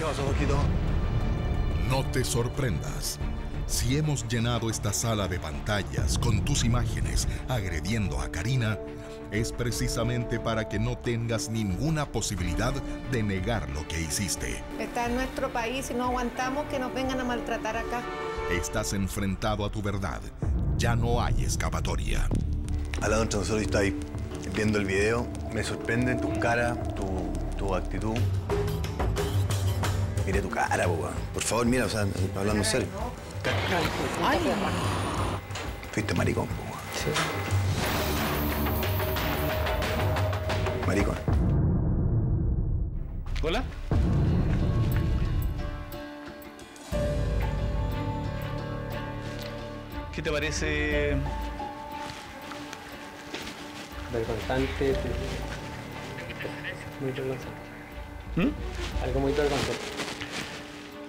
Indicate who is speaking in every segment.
Speaker 1: ¿Qué pasó, Jorgito?
Speaker 2: No te sorprendas. Si hemos llenado esta sala de pantallas con tus imágenes agrediendo a Karina, es precisamente para que no tengas ninguna posibilidad de negar lo que hiciste.
Speaker 3: Está en nuestro país y no aguantamos que nos vengan a maltratar acá.
Speaker 2: Estás enfrentado a tu verdad. Ya no hay escapatoria.
Speaker 1: Al lado entre nosotros está ahí viendo el video. Me sorprende tu cara, tu, tu actitud. Mire tu cara, po, weón. Por favor, mira, o sea, hablando serio. Fuiste maricón, po, weón. Maricón.
Speaker 4: Hola. ¿Qué te parece?
Speaker 5: Vergonzante. Muy vergonzante.
Speaker 4: ¿Mm?
Speaker 5: Algo muy vergonzante.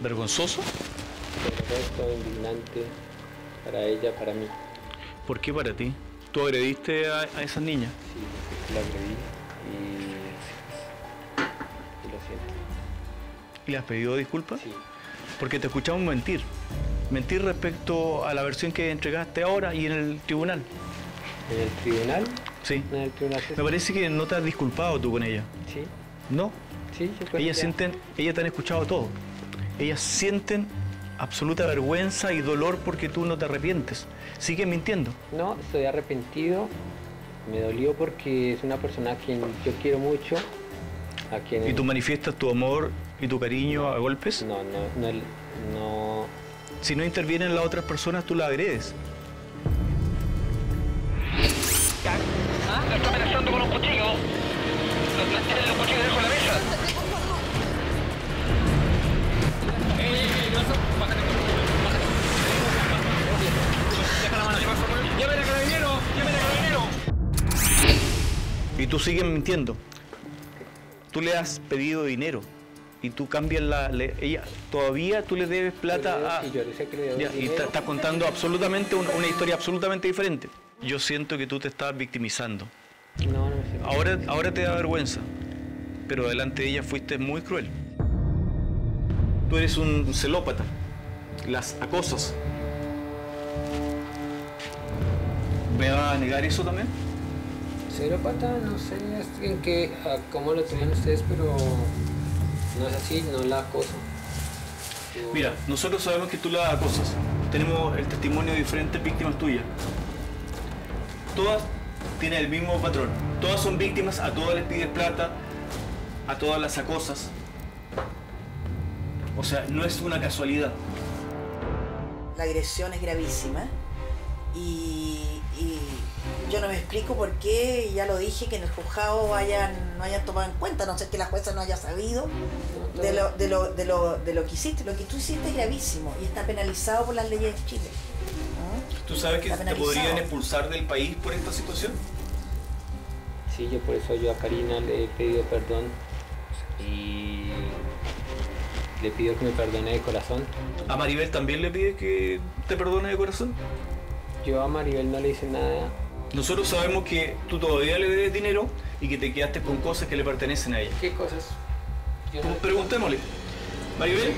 Speaker 4: ¿Vergonzoso?
Speaker 5: Doloroso, indignante. Para ella, para mí.
Speaker 4: ¿Por qué para ti? ¿Tú agrediste a, a esa niña?
Speaker 5: Sí, la agredí y, y lo siento.
Speaker 4: ¿Y le has pedido disculpas?
Speaker 5: Sí.
Speaker 4: Porque te escuchamos mentir. Mentir respecto a la versión que entregaste ahora y en el tribunal.
Speaker 5: ¿En el tribunal?
Speaker 4: Sí.
Speaker 5: ¿En el tribunal?
Speaker 4: Me parece que no te has disculpado tú con ella.
Speaker 5: Sí,
Speaker 4: No.
Speaker 5: sí, yo creo
Speaker 4: Ellas
Speaker 5: que-
Speaker 4: sienten, ellas te han escuchado todo. Ellas sienten absoluta vergüenza y dolor porque tú no te arrepientes. Siguen mintiendo.
Speaker 5: No, estoy arrepentido. Me dolió porque es una persona a quien yo quiero mucho. A quien...
Speaker 4: Y tú manifiestas tu amor y tu cariño a golpes.
Speaker 5: No, no, no, no.
Speaker 4: Si no intervienen las otras personas, tú la agredes. Y tú sigues mintiendo. Tú le has pedido dinero. Y tú cambias la... le- ella, todavía tú le debes plata a...
Speaker 5: Y yo le sé que le doy
Speaker 4: Ya, y
Speaker 5: dinero.
Speaker 4: está- estás contando absolutamente una, una historia absolutamente diferente. Yo siento que tú te estás victimizando.
Speaker 5: No, no me siento.
Speaker 4: Ahora, ahora te da vergüenza, pero delante de ella fuiste muy cruel. Tú eres un celópata, las acosas. ¿Me va a negar eso también?
Speaker 5: Serópata, no sé en qué, a cómo lo tenían ustedes, pero no es así, no la acoso. Yo-
Speaker 4: Mira, nosotros sabemos que tú las acosas. Tenemos el testimonio de diferentes víctimas tuyas. Todas tienen el mismo patrón. Todas son víctimas, a todas les pides plata, a todas las acosas. O sea, no es una casualidad.
Speaker 6: La agresión es gravísima y yo no me explico por qué, y ya lo dije, que en el juzgado hayan, no hayan tomado en cuenta, no sé que la jueza no haya sabido de lo, de, lo, de, lo, de lo que hiciste. Lo que tú hiciste es gravísimo y está penalizado por las leyes de Chile.
Speaker 4: ¿Tú sabes que te podrían expulsar del país por esta situación?
Speaker 5: Sí, yo por eso yo a Karina le he pedido perdón y le pido que me perdone de corazón.
Speaker 4: ¿A Maribel también le pides que te perdone de corazón?
Speaker 5: Yo a Maribel no le hice nada.
Speaker 4: Nosotros sabemos que tú todavía le debes dinero y que te quedaste con cosas que le pertenecen a ella.
Speaker 5: ¿Qué cosas? Yo no-
Speaker 4: Preguntémosle. Maribel,